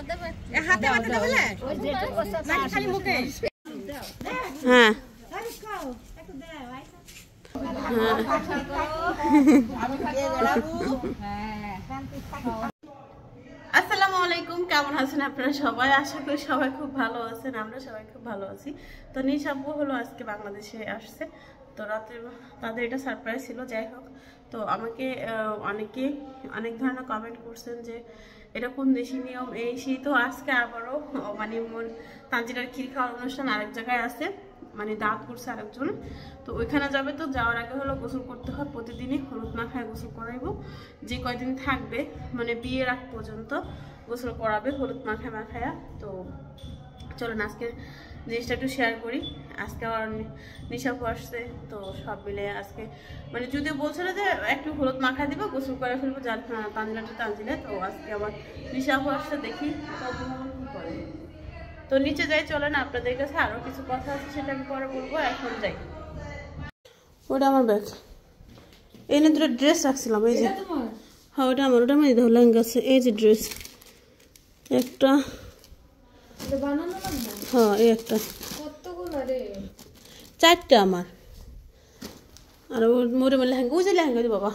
হাতে হাতে দেবে নাকি খালি মুখে। হ্যাঁ। আসসালামু আলাইকুম কেমন আছেন আপনারা সবাই? আশা করি সবাই খুব ভালো আছেন আমরা সবাই খুব ভালো আছি। তো নিশাব্বু হলো আজকে বাংলাদেশে আসছে। তো রাতে তাদের এটা সারপ্রাইজ ছিল যাই হোক। তো আমাকে আহ, অনেকে অনেক ধরনের কমেন্ট করছেন যে এটা কোন দেশি নিয়ম? এই সেই তো আজকে আবারও মানে তানজিরার ক্ষীর খাওয়ার অনুষ্ঠান আরেক জায়গায় আছে মানে দাঁত করছে আরেকজন। তো ওইখানে যাবে তো, যাওয়ার আগে হলো গোসল করতে হয়, প্রতিদিনই হলুদ মাখায় গোসল করাইব। যে কয়দিন থাকবে মানে বিয়ের আগ পর্যন্ত গোসল করাবে, হলুদ মাখায় মাখায়া তো চলুন আজকে জিনিসটা একটু শেয়ার করি। আজকে আমার নিশা আসছে তো সব মিলে আজকে মানে যদিও বলছিল যে একটু হলুদ মাখা দিব গোসল করে ফেলব যার তানজিলাটা তানজিলে তো আজকে আবার নিশা আসছে দেখি কখন কি করে। তো নিচে যাই চলেন আপনাদের কাছে আরও কিছু কথা আছে সেটা আমি পরে বলব এখন যাই। ওটা আমার ব্যাগ এনে দুটো ড্রেস রাখছিলাম এই যে। হ্যাঁ ওটা আমার ওটা আমার ধরলাম গাছে এই যে ড্রেস একটা হ্যাঁ এই একটা। চারটে আমার। আর মোরে মোরে লেহেঙ্গা ওই যে লেহেঙ্গা দি বাবা।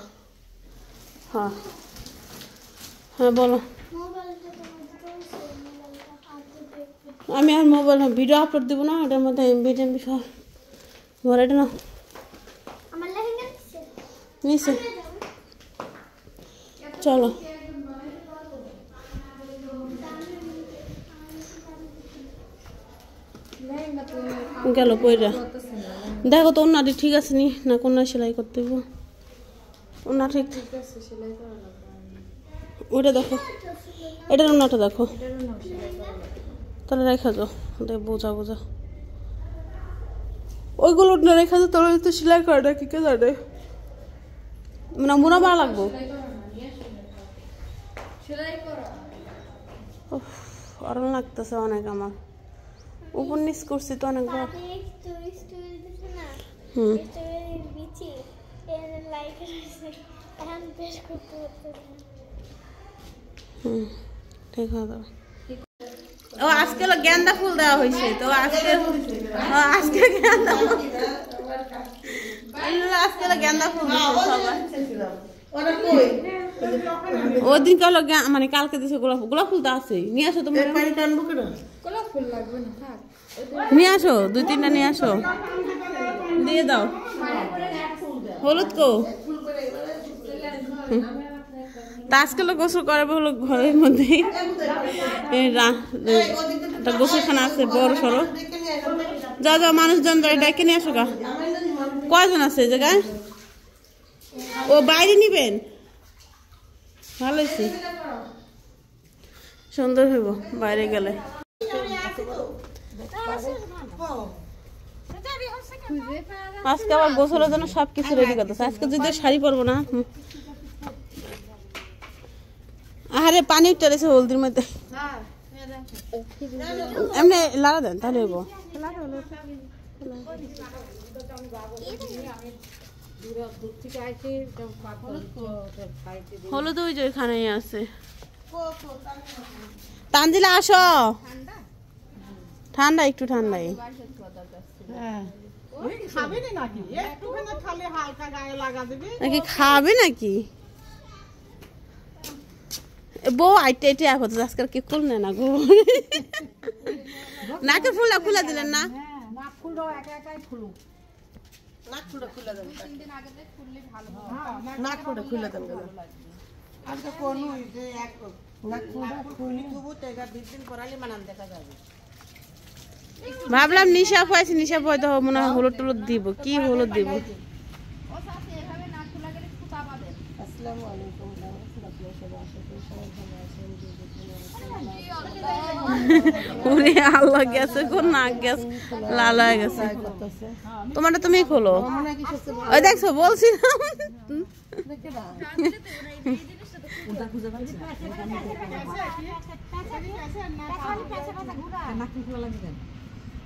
হ্যাঁ। হ্যাঁ বলো। আমি আর মোবাইল ভিডিও আপলোড দেবো না ওটার মধ্যে এমবি টেমবি সব। ঘরে এটা না নিচে চলো। গেল পয়রা দেখো তো ওনাটি ঠিক আছে নি? না কোন সেলাই করতে হইব? ওনা ঠিক ওইটা দেখো। এটার ওনাটা দেখো। তাহলে রেখা যাও দেখ বোঝা বোঝা। ওইগুলো না রেখা যাও তাহলে তো সেলাই করাটা কি কে জানে? মানে মোনা মারা লাগবো। আরাম লাগতেছে অনেক আমার। উপর নিচ করছি তো অনেকবার না? হুম। ঠিক আছে। ও আজকে হলো গেন্দা ফুল দেওয়া হয়েছে তো আজকে ও, আজকে গেন্দা ফুল আজকে হলো গেন্দা ফুল ওই দিন হলো মানে কালকে দিছে গোলাপ গোলাপ ফুল তো আছে নিয়ে আসো তুমি নিয়ে আসো, দুই তিনটা নিয়ে আসো। দিয়ে দাও। হলুদ কো। তা আজকে হলো গোসল করাবে হলো ঘরের রা- একটা গোসলখানা আছে, বড় সড়ো। যা যা মানুষজন যায় ডেকে নিয়ে আসো গা। কয়জন আছে এই জায়গায়? ও বাইরে নিবেন? ভালো সুন্দর হইব বাইরে গেলে। আজকে আবার গোসলের জন্য সব কিছু রেডি করতেছে আজকে যদি শাড়ি পরবো না আরে পানি উঠতেছে হলদির মধ্যে। এমনি লাড়া দেন তাহলে হইব। হলুদ ওই যে ওইখানেই আছে। তানজিলা আসো। ঠান্ডা? একটু ঠান্ডাই। না নাকি? একটুখানি খালি হালকা গায়ে লাগা দিবি। নাকি খাবে নাকি? বউ আইটে আইটে হতো আজকাল কি খুল না গো? নাকে ফুলা খুলে দিলেন না? নাক খুললো একা একাই খুলু নাক খুলে খুলে দেন। নাক খুলে খুলে দেন আজকে কোন যে এক নাক খুলে খুলি তবু তো এটা বিশ দিন পরালে মানান দেখা যাবে। ভাবলাম নিশা পাইছি নিশা হয়তো মনে হয় হলুদ টলুদ দিব। কি হলুদ দিব? ওরে আল্লাহ গেছে, কোন নাক গেছে করতেছে তোমারটা তুমি খোলো। ওই দেখছ, বলছি না।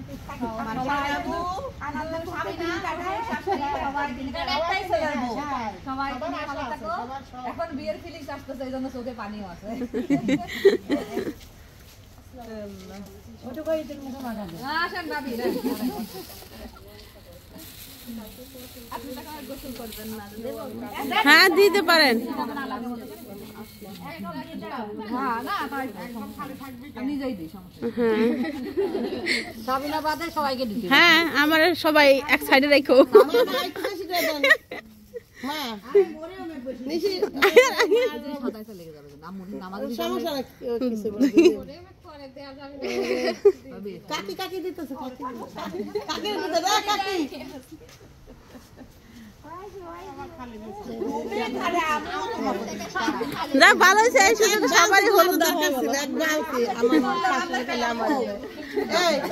দিয়ে টান দিতে হবে না আমি কে বেড়াবো বেড়াবো এখন বিয়ের ফিলিংস আসতেছে এই জন্য চোখে পানিও আছে আসেন ভাবি রে। হ্যাঁ দিতে পারেন। হ্যাঁ। হ্যাঁ। হ্যাঁ। আমার সবাই এক সাইডে রাখো। আম্মু নামাজে দিতে সমস্যা কাকি কাকি দিতেছে কাকি। কাকি দিতে রে কাকি। যা ভালো হয়েছে এই সুযোগ সবারই হলুদ দরকার ছিল এক বালতি আমার খেলে আমার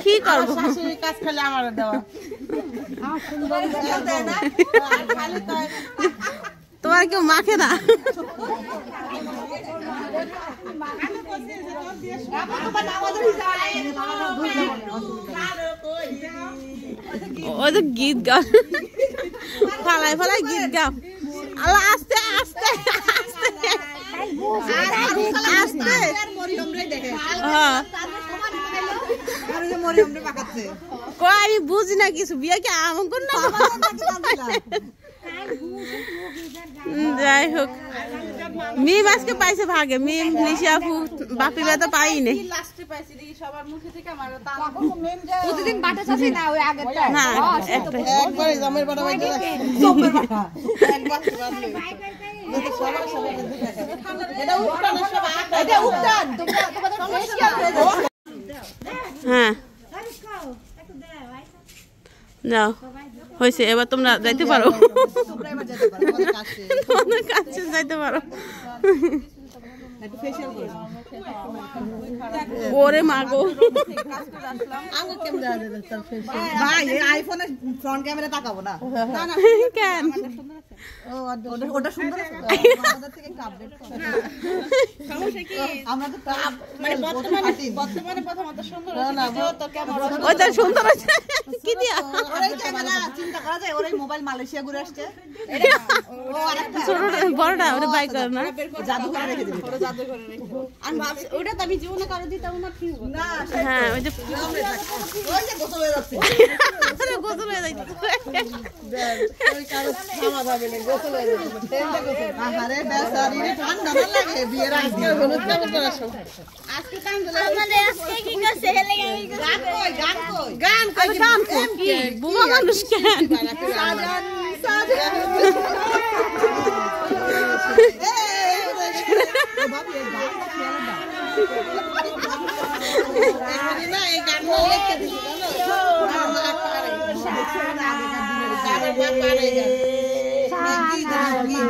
কি করব? শাশুড়ির কাজ খেলে আমার দেওয়া। না? তোমার কেউ মাখে না? ওই তো গীত গাও। ফালাই ফালাই গীত গাও। আল্লাহ আস্তে আস্তে আস্তে। আস্তে। হ্যাঁ। আমি বুঝি না কিছু। বিয়ে কি কোন না? যাই হোক। মিম আজকে পাইছে ভাগে। মিম নিশি আপু বাপিরা তো পাইনি। হ্যাঁ যাও হয়েছে এবার তোমরা যাইতে পারো। তোমরা এবার যেতে পারো, আমাদের কাছে। তোমাদের কাছে যাইতে পারো। একটু facial করে নাও। ওরে মাগো আঙুল কেমন দেওয়া যাবে তার facial? ভাই, এই iPhone এর তাকাবো না। না, না, কেন? ওটা- ওটা সুন্দর আছে থেকে। আমরা তো বর্তমানে প্রথমত সুন্দর সুন্দর। আছে। কি দিয়া? চিন্তা করা যায় ওরাই মোবাইল মালয়েশিয়া ঘুরে আসছে। ও আরেকটা। ছোটটা বড়টা ওটা বাই করে না। জাদু করে রেখে দিবি। আমি ভাবছি ওটা তো আমি জীবনে কারও দিতাম না ঠিক না হ্যাঁ ওই যে ওই যে গোসল হয়ে যাচ্ছে। গোসল হয়ে যাইতে ওই কারও থামা যাবে না গোসল হয়ে যাবে আহারে বেচারি ঠান্ডা না লাগে বিয়ের আজকে হলুদ কেমন করে আসো। আজকে কান আমাদের আজকে কি করছে? গান কই গান কই? গান কই? গান কই? বুমা মানুষ কেন সাজান সাজান ভাবি এই গানটা খেয়াল দাও এখানে না এই গানটা লিখে দিছি জানো আমরা পারে দেখছ না আগেকার দিনের গানের মা পারে গান কি গান কি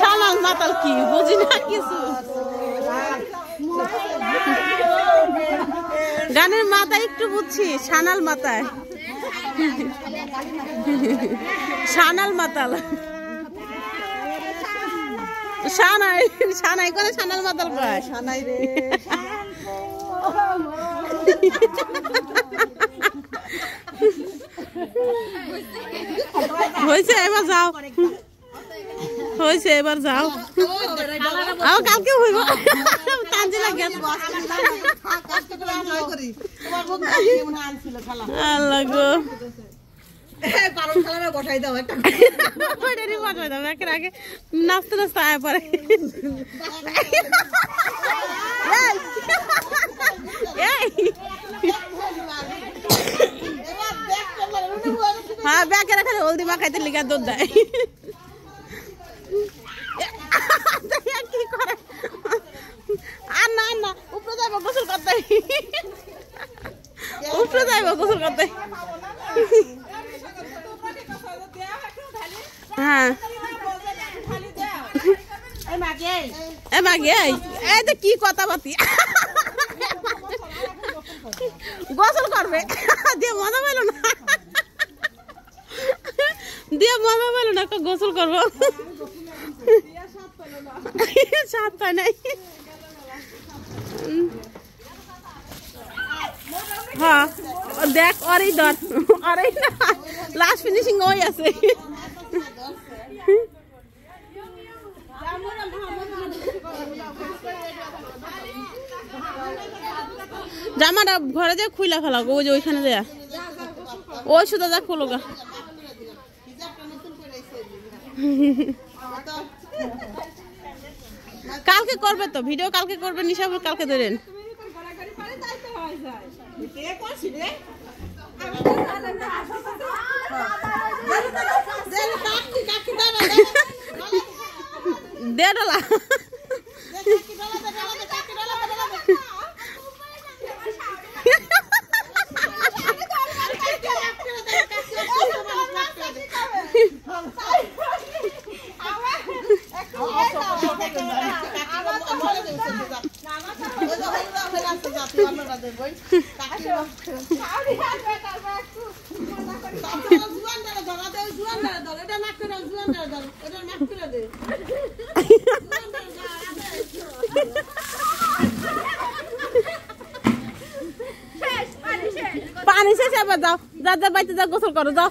সালাল মাতাল কি বুঝি না কিছু গানের মাথায় একটু বুঝছি সানাল মাথায়। সানাল মাতাল। সানাই সানাই করে সানাল মাতাল কয় সানাই রে। হয়েছে এবার যাও। হয়েছে এবার যাও। আও কালকে হইব। আনছিল খালা। আল্লাহ গো। নাচতে নাচতে আয় পরে হ্যাঁ ব্যাকে রাখা হলদি মাখাইতে লিগা দুধ দেয়। কি করে? আর না না উপরে যাইব গোসল করতে। উপরে যাইব গোসল করতে। হ্যাঁ। এই মাকে এ মাগে এই। এই তো কি কথা বাতি গোসল করবে। দিয়ে মজা পেল না। দিয়ে মজা পেল না গোসল করব। সাত পায় নাই। হ্যাঁ দেখ অরেই ধর অরেই না। লাস্ট ফিনিশিং ওই আছে। জামাটা ঘরে যা খুইলা ফেলা গো যে ওইখানে দেয়া ওই শুধু যা খুলো গা। কালকে করবে তো? ভিডিও কালকে করবে নিশাপুর কালকে ধরেন। দে ডলা পানি শেষ। আবার যাও। যা যা বাইতে যা গোসল করো যাও।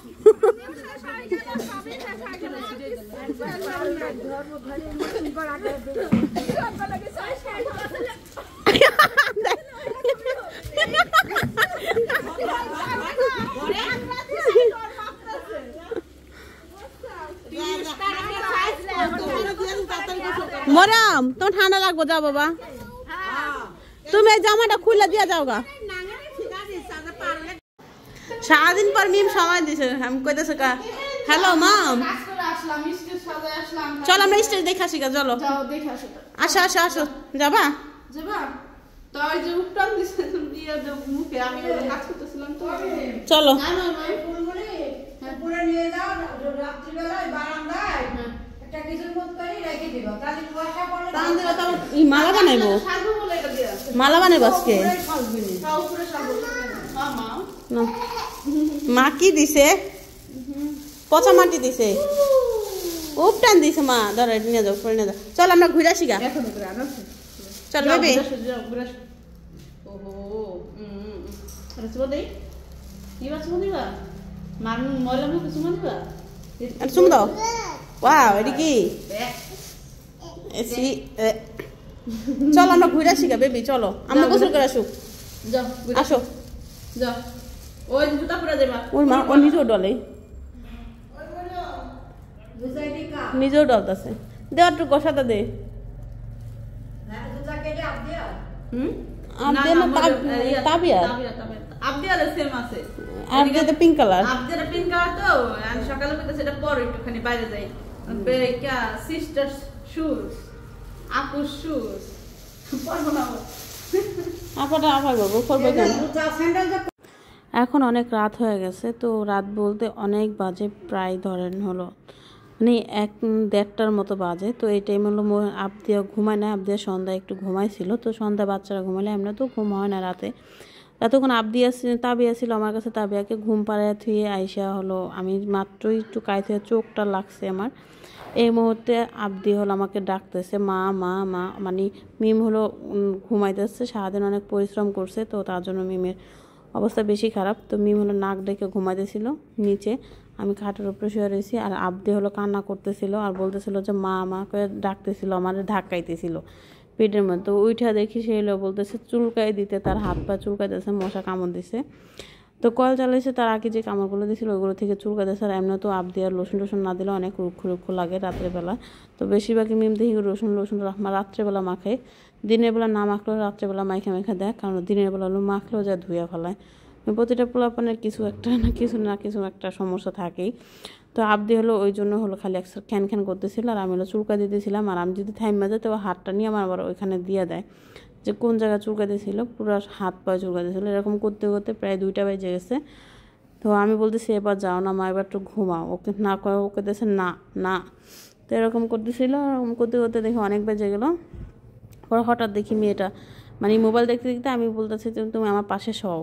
মরাম তোমার ঠান্ডা লাগবো যাও বাবা। তুমি এই জামাটা খুলে দিয়ে যাও গা। সারাদিন পর মিম সময় দিছে আমি কইতেছে কা হ্যালো মাম চল আমরা স্টেজ দেখে আসি গা চলো। যাও দেখে আসো। আসো আসো আসো যাবা? চলো। নিয়ে যাও রাত্রিবেলায় বারান্দায় একটা কিছুর মত করে রেখে দিবা তাহলে কুয়াশা পড়লে দান দিলে তো আমার ই মালা বানাইবো? মালা বানাইবো আজকে? মা কি দিছে? পচা মাটি দিছে। উপটান দিছে মা। ধরো নিয়ে যাও করে নিয়ে যাও। চল আমরা ঘুরে আসি গা। চল বেবি। চুমো দাও। ওয়াও এটা কি। চল আমরা ঘুরে আসি গা বেবি চলো। আমরা গোসল করে আসুক। আসো। ওই জুতা পরে দেবা ওর মা ও নিজেও ডলে। বুঝাই দি কা নিজেও ডলতেছে। দেওয়ার টু কষাটা দে। না দুটা কেটে আপ দিয়া হুম আবদে না তাব- তাবিয়ার? আবদিয়ার সেম আছে। আর যেটা পিঙ্ক কালার পিঙ্ক কালার তো সকালে সেটা পরে একটুখানি বাইরে যাই। সিস্টার শুজ আপাটা বলব করব কেন? এখন অনেক রাত হয়ে গেছে তো রাত বলতে অনেক বাজে প্রায় ধরেন হলো মানে এক দেড়টার মতো বাজে তো এই টাইম হলো আবদিয়া ঘুমায় না আবদিয়া সন্ধ্যা একটু ঘুমাইছিল তো সন্ধ্যা বাচ্চারা ঘুমালে এমনি তো ঘুম হয় না রাতে। এতক্ষণ আবদিয়া তাবিয়া ছিল আমার কাছে তাবিয়াকে ঘুম পাড়ায় থুয়ে আইসা হলো আমি মাত্রই একটু কাইতে চোখটা লাগছে আমার। এই মুহূর্তে আবদি হলো আমাকে ডাকতেছে, মা মা মা। মানে মিম হলো ঘুমাইতেছে, সারাদিন অনেক পরিশ্রম করছে, তো তার জন্য মিমের অবস্থা বেশি খারাপ। তো মিম হলো নাক ডেকে ঘুমাইতেছিল নিচে, আমি খাটের উপরে শুয়ে রয়েছি আর আবদি হলো কান্না করতেছিল আর বলতেছিল যে, মা মা করে ডাকতেছিল, আমার ধাক্কাইতেছিল পেটের মধ্যে। উইঠা দেখি সে হলো বলতেছে চুলকাই দিতে। তার হাত পা চুলকাইতেছে, মশা কামড় দিছে। তো কল চালাইছে, তার আগে যে কামড়গুলো দিয়েছিল ওইগুলো থেকে চুল চুলকাইতেছে আর এমনি তো আবদি আর রসুন টসুন না দিলে অনেক রুক্ষ রুক্ষ লাগে রাত্রেবেলা তো বেশিরভাগই মিম দেখি রসুন রসুন রাত্রেবেলা মাখে দিনের বেলা না মাখলেও রাত্রেবেলা মাইখা মাইখা দেয়, কারণ দিনের বেলা হলো মাখলেও যা ধুয়ে ফেলায়। প্রতিটা পোলাপানের কিছু একটা না কিছু না কিছু একটা সমস্যা থাকেই। তো আবদি হলো ওই জন্য হলো খালি একসাথে খ্যান খ্যান করতেছিল, আর আমি হলো চুলকা দিতেছিলাম আর আমি যদি থাইমা যাই, তো হাতটা নিয়ে আমার আবার ওইখানে দিয়ে দেয়। যে কোন জায়গায় চুলকা দিয়েছিল, পুরো হাত পায়ে চুলকা দিয়েছিল। এরকম করতে করতে প্রায় দুইটা বেজে গেছে। তো আমি বলতেছি, এবার যাও না মা, এবার একটু ঘুমাও। ওকে না করে ওকে দেশে না না। তো এরকম করতেছিল। এরকম করতে করতে দেখি অনেক বেজে গেলো। পরে হঠাৎ দেখি মেয়েটা মানে মোবাইল দেখতে দেখতে আমি বলতেছি, তুমি আমার পাশে শও।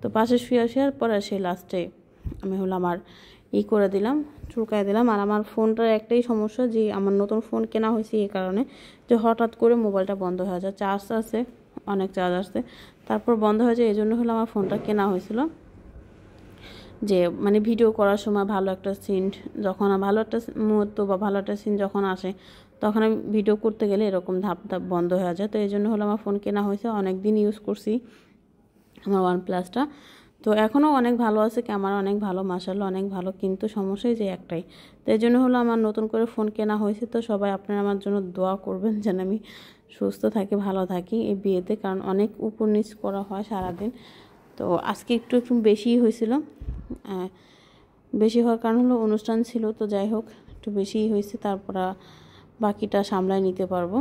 তো পাশে শুয়ে শুয়ে পরে সেই লাস্টে আমি হলো আমার ই করে দিলাম, চুলকায় দিলাম। আর আমার ফোনটার একটাই সমস্যা যে আমার নতুন ফোন কেনা হয়েছে এই কারণে যে হঠাৎ করে মোবাইলটা বন্ধ হয়ে যায়। চার্জ আছে, অনেক চার্জ আসছে তারপর বন্ধ হয়ে যায় এই জন্য হলো আমার ফোনটা কেনা হয়েছিল। যে মানে ভিডিও করার সময় ভালো একটা সিন যখন ভালো একটা মুহূর্ত বা ভালো একটা সিন যখন আসে, তখন আমি ভিডিও করতে গেলে এরকম ধাপ ধাপ বন্ধ হয়ে যায়। তো এই জন্য হলো আমার ফোন কেনা হয়েছে অনেক দিন ইউজ করছি আমার ওয়ান প্লাসটা তো এখনও অনেক ভালো আছে, ক্যামেরা অনেক ভালো মাসাল্লাহ অনেক ভালো, কিন্তু সমস্যাই যে একটাই। তো এই জন্য হলো আমার নতুন করে ফোন কেনা হয়েছে, তো সবাই আপনারা আমার জন্য দোয়া করবেন যেন আমি সুস্থ থাকি, ভালো থাকি এই বিয়েতে, কারণ অনেক উপর নিচ করা হয় সারাদিন। তো আজকে একটু একটু বেশিই হয়েছিল। বেশি হওয়ার কারণ হলো অনুষ্ঠান ছিল, তো যাই হোক, একটু বেশিই হয়েছে, তারপর বাকিটা সামলায় নিতে পারব।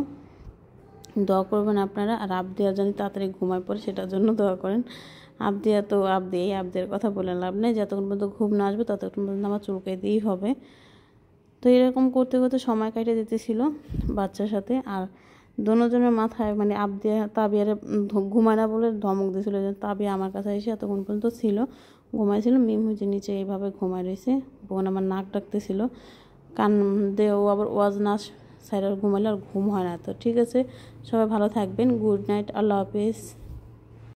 দোয়া করবেন আপনারা। আর আবদিয়া জানি তাড়াতাড়ি ঘুমায় পড়ে, সেটার জন্য দোয়া করেন। আবদিয়া তো আবদি, এই আবদির কথা বলে লাভ নেই। যতক্ষণ পর্যন্ত ঘুম না আসবে, ততক্ষণ পর্যন্ত আমার চুলকাই দিয়েই হবে। তো এরকম করতে করতে সময় কাটে দিতেছিল বাচ্চার সাথে। আর দোনোজনের মাথায় মানে আবদিয়া, তাবিয়ারে ঘুমায় না বলে ধমক দিয়েছিল যে, তাবিয়া আমার কাছে এসে এতক্ষণ পর্যন্ত ছিল, ঘুমাইছিল। মিম হচ্ছে নিচে এইভাবে ঘুমায় রয়েছে। বোন আমার নাক ডাকতেছিল। কান দিয়ে ও আবার ওয়াজ না সাইডার ঘুমালে আর ঘুম হয় না। তো ঠিক আছে, সবাই ভালো থাকবেন। গুড নাইট, আল্লাহ হাফিজ।